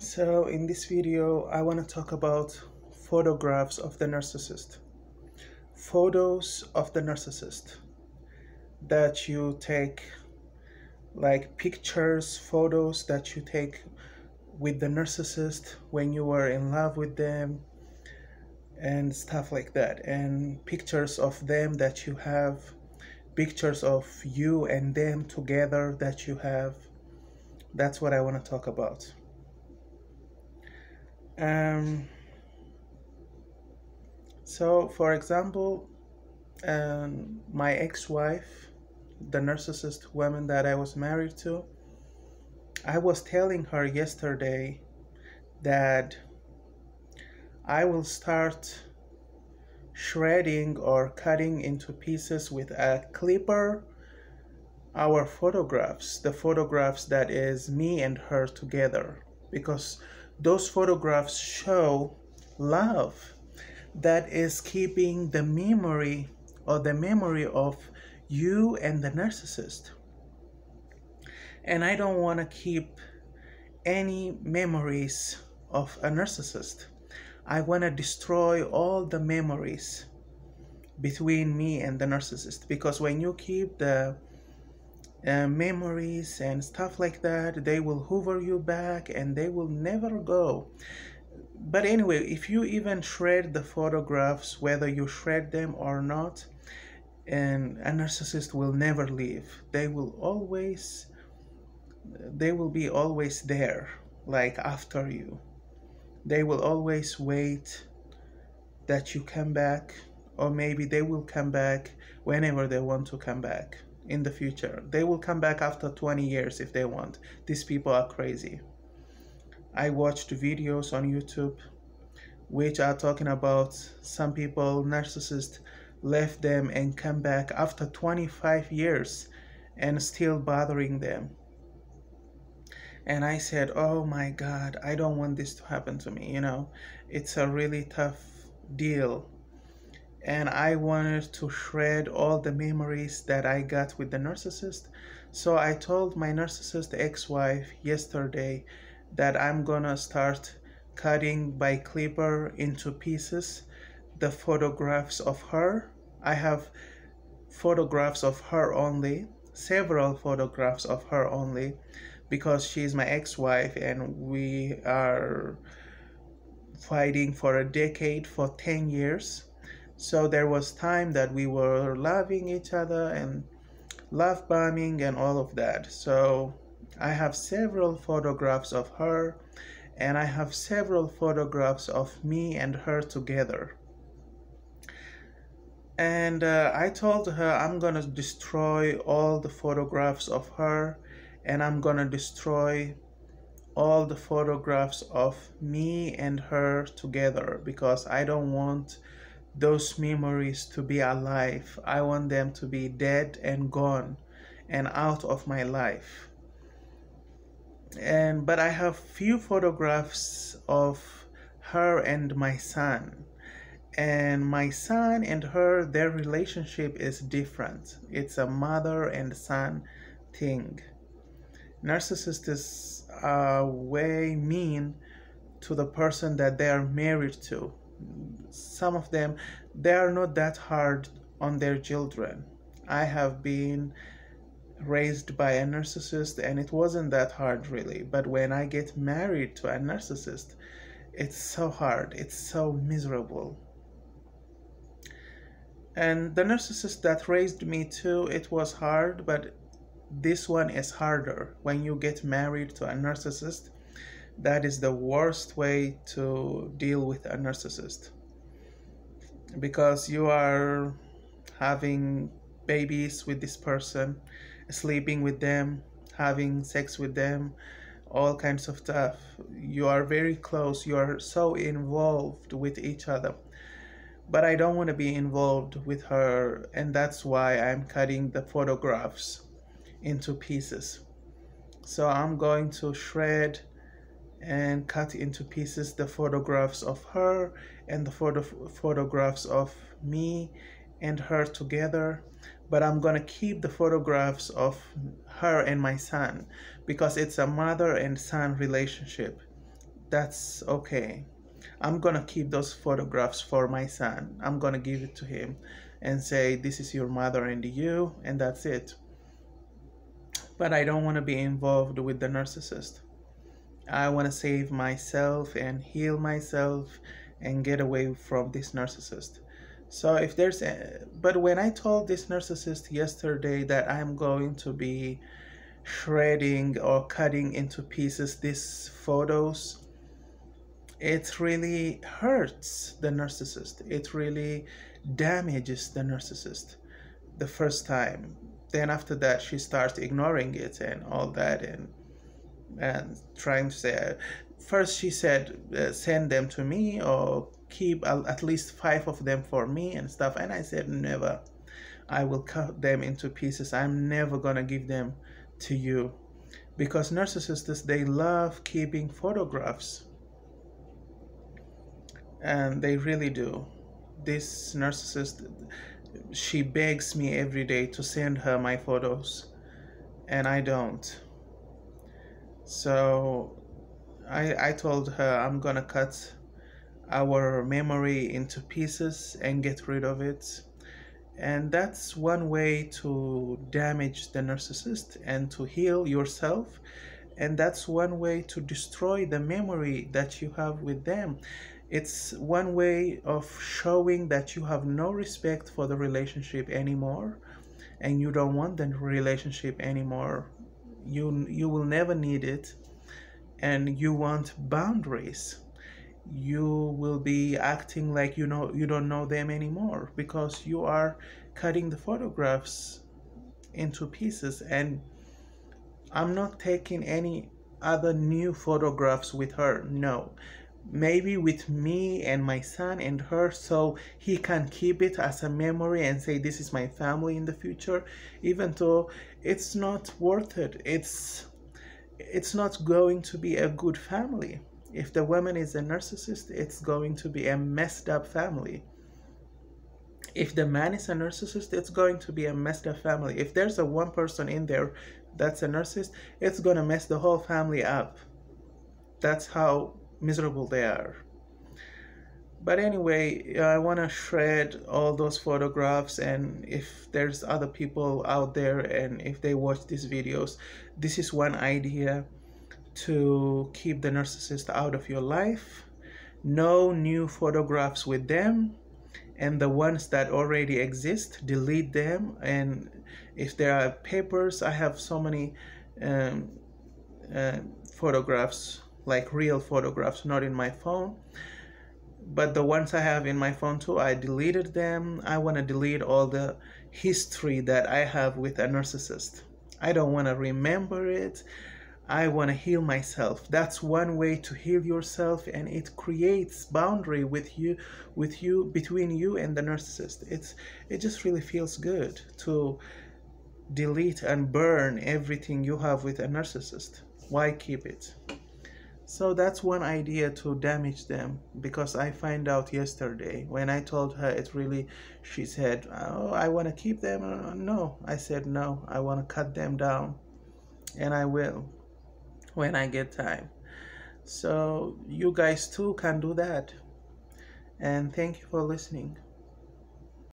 So in this video, I want to talk about photographs of the narcissist. Photos of the narcissist that you take, like pictures, photos that you take with the narcissist when you were in love with them and stuff like that. And pictures of them that you have, pictures of you and them together that you have. That's what I want to talk about. Um, so, for example, um, my ex-wife, the narcissist woman that I was married to, I was telling her yesterday that I will start shredding or cutting into pieces with a clipper our photographs, the photographs that is me and her together, because those photographs show love that is keeping the memory or the memory of you and the narcissist. And I don't want to keep any memories of a narcissist. I want to destroy all the memories between me and the narcissist because when you keep the uh, memories and stuff like that they will hover you back and they will never go. But anyway if you even shred the photographs whether you shred them or not and a narcissist will never leave. They will always they will be always there like after you. They will always wait that you come back or maybe they will come back whenever they want to come back in the future. They will come back after 20 years if they want. These people are crazy. I watched videos on YouTube which are talking about some people, narcissists, left them and come back after 25 years and still bothering them. And I said, oh my God, I don't want this to happen to me. You know, it's a really tough deal and I wanted to shred all the memories that I got with the narcissist. So I told my narcissist ex-wife yesterday that I'm gonna start cutting by clipper into pieces the photographs of her. I have photographs of her only, several photographs of her only, because she's my ex-wife and we are fighting for a decade for 10 years so there was time that we were loving each other and love bombing and all of that. So I have several photographs of her and I have several photographs of me and her together. And uh, I told her I'm gonna destroy all the photographs of her and I'm gonna destroy all the photographs of me and her together because I don't want those memories to be alive. I want them to be dead and gone and out of my life. And but I have few photographs of her and my son. And my son and her, their relationship is different. It's a mother and son thing. Narcissists are way mean to the person that they are married to some of them they are not that hard on their children. I have been raised by a narcissist and it wasn't that hard really. But when i get married to a narcissist it's so hard. It's so miserable. And the narcissist that raised me too it was hard but this one is harder. When you get married to a narcissist that is the worst way to deal with a narcissist. Because you are having babies with this person sleeping with them having sex with them all kinds of stuff. You are very close. You are so involved with each other. But i don't want to be involved with her and that's why i'm cutting the photographs into pieces. So i'm going to shred and cut into pieces the photographs of her and the photo photographs of me and her together but I'm gonna keep the photographs of her and my son because it's a mother and son relationship that's okay. I'm gonna keep those photographs for my son. I'm gonna give it to him and say, This is your mother and you, and that's it. But I don't wanna be involved with the narcissist. I wanna save myself and heal myself and get away from this narcissist. So if there's a, but when I told this narcissist yesterday that I'm going to be shredding or cutting into pieces these photos, it really hurts the narcissist. It really damages the narcissist the first time. Then after that, she starts ignoring it and all that and and trying to say. First, she said, uh, "Send them to me or keep at least five of them for me and stuff." And I said, "Never. I will cut them into pieces. I'm never gonna give them to you." Because narcissists, they love keeping photographs and they really do. This narcissist, she begs me every day to send her my photos, and I don't. So I, I told her I'm gonna cut our memory into pieces and get rid of it. And that's one way to damage the narcissist and to heal yourself. And that's one way to destroy the memory that you have with them it's one way of showing that you have no respect for the relationship anymore and you don't want the relationship anymore you you will never need it and you want boundaries. You will be acting like you know you don't know them anymore because you are cutting the photographs into pieces. And i'm not taking any other new photographs with her no maybe with me and my son and her so he can keep it as a memory and say this is my family in the future even though it's not worth it. It's it's not going to be a good family. If the woman is a narcissist it's going to be a messed up family. If the man is a narcissist it's going to be a messed up family. If there's a one person in there that's a narcissist it's going to mess the whole family up. That's how miserable they are. But anyway, I want to shred all those photographs and if there's other people out there and if they watch these videos, this is one idea to keep the narcissist out of your life. No new photographs with them and the ones that already exist, delete them. And if there are papers, I have so many um, uh, photographs like real photographs, not in my phone. But the ones I have in my phone too, I deleted them. I want to delete all the history that I have with a narcissist. I don't want to remember it. I want to heal myself. That's one way to heal yourself and it creates boundary with you with you between you and the narcissist. It's it just really feels good to delete and burn everything you have with a narcissist. Why keep it? So that's one idea to damage them because I find out yesterday when I told her it really, she said, Oh, I want to keep them. Uh, no, I said, No, I want to cut them down and I will when I get time. So you guys too can do that. And thank you for listening.